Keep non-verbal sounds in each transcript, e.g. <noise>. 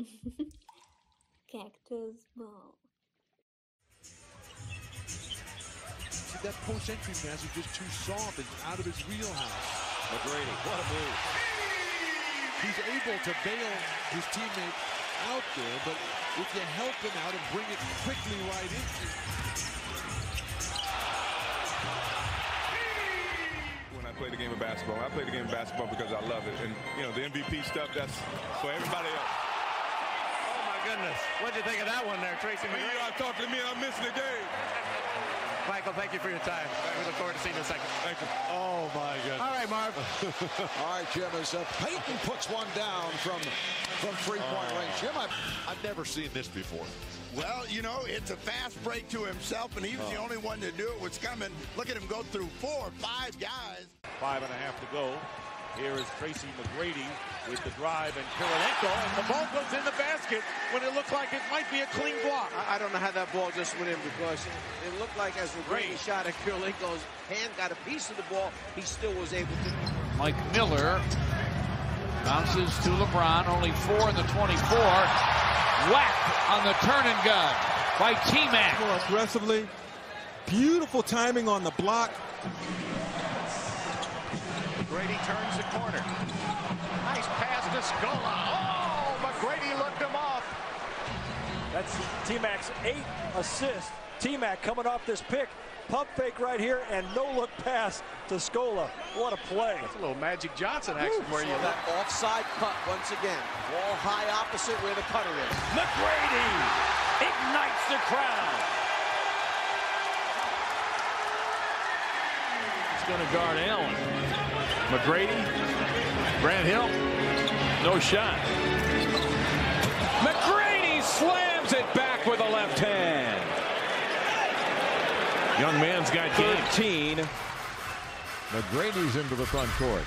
<laughs> Cactus Ball. See, that post entry pass is just too soft and out of his wheelhouse. McGrady, what a move. He's able to bail his teammate out there, but if you help him out and bring it quickly right in. When I play the game of basketball, I play the game of basketball because I love it. And, you know, the MVP stuff, that's for everybody else. Oh, my goodness. What'd you think of that one there, Tracy Me, McGrady? you are talking to me I'm missing the game. <laughs> Michael, thank you for your time. We look forward to seeing you in a second. Thank you. Oh, my goodness. All right, Marv. <laughs> All right, Jim, as uh, Peyton puts one down from from three-point range. Jim, I, I've never seen this before. Well, you know, it's a fast break to himself, and he was the only one to do it. Was coming. Look at him go through four, five guys. Five and a half to go. Here is Tracy McGrady with the drive and Kirilenko, and the ball goes in the basket when it looked like it might be a clean block. I, I don't know how that ball just went in because it looked like as McGrady Great. shot at Kirilenko's hand, got a piece of the ball, he still was able to. Mike Miller bounces to LeBron, only four in the 24. Whack on the turn and gun by T-Mac. more aggressively. Beautiful timing on the block. McGrady turns the corner. Nice pass to Scola. Oh, McGrady looked him off. That's T-Mac's eight assists. T-Mac coming off this pick. Pump fake right here and no look pass to Scola. What a play. That's a little Magic Johnson action where you Saw that offside cut once again. Ball high opposite where the cutter is. McGrady ignites the crowd. He's going to guard Allen. McGrady, Grant Hill, no shot. McGrady slams it back with the left hand. Young man's got game. McGrady's into the front court.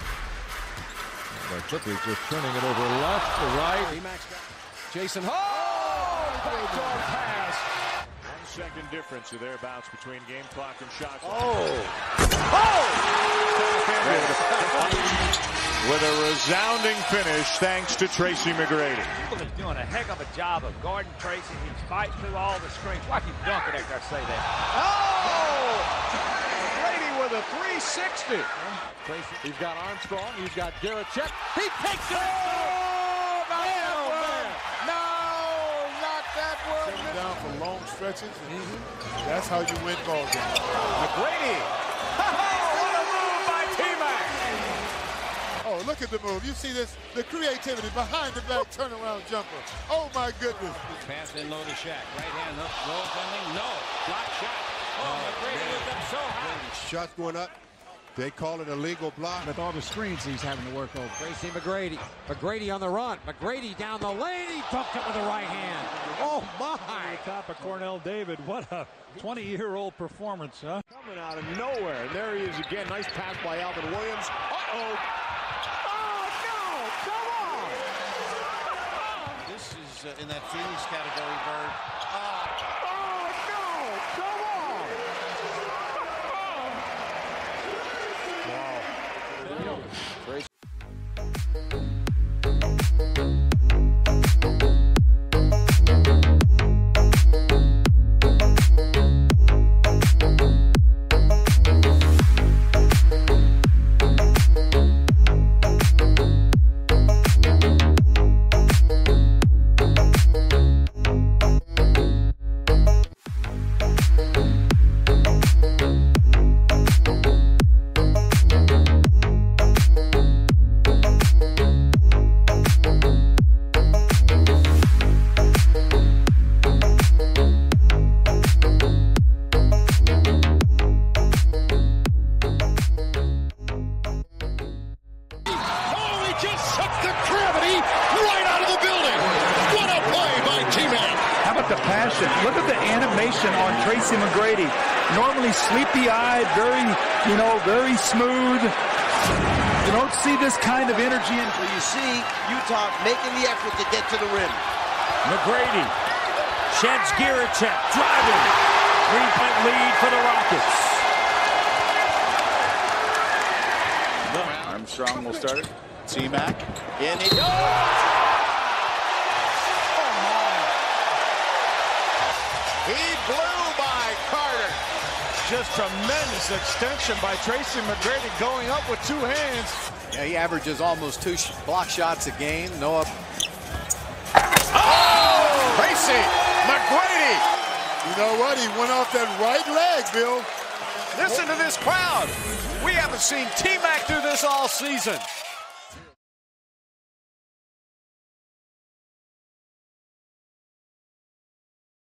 But Clippers just turning it over left to right. Jason Hall, oh, backdoor pass. One second difference or thereabouts between game clock and shot clock. Oh. Oh! With a resounding finish thanks to Tracy McGrady. He's doing a heck of a job of guarding Tracy. He's fighting through all the screens. Watch him dunk it after I say that. Oh! McGrady with a 360. Tracy, he's got Armstrong. He's got Garrett He takes it. Oh, not that one. No, not that one. Down for long stretches. That's how you win ball games. McGrady. <laughs> what a move by T-Mac. Oh, look at the move. You see this? The creativity behind the back turnaround jumper. Oh, my goodness. Pass in low to Shaq. Right hand hook. Roll coming. No. Block shot. Oh, oh McGrady was up so high. Shots going up. They call it a legal block. With all the screens he's having to work over. Tracy McGrady. McGrady on the run. McGrady down the lane. He dunked it with the right hand. Oh, my. Top of Cornell David. What a 20-year-old performance, huh? Coming out of nowhere. And there he is again. Nice pass by Alvin Williams. Uh-oh. Oh, no. Come on. This is uh, in that Phoenix category, Bird. oh, the passion? Look at the animation on Tracy McGrady. Normally sleepy-eyed, very, you know, very smooth. You don't see this kind of energy in So you see Utah making the effort to get to the rim. McGrady sheds Giricek driving. Three-point lead for the Rockets. Armstrong will start it. T-Mac. In he goes. He blew by Carter. Just tremendous extension by Tracy McGrady going up with two hands. Yeah, he averages almost two block shots a game. Noah. Oh! Tracy McGrady. You know what? He went off that right leg, Bill. Listen to this crowd. We haven't seen T-Mac do this all season.